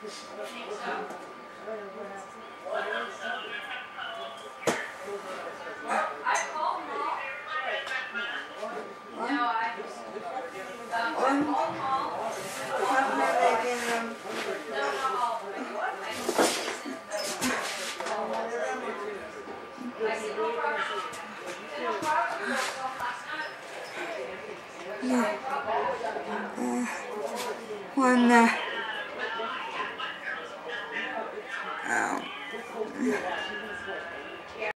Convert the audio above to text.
Uh, one uh, yeah.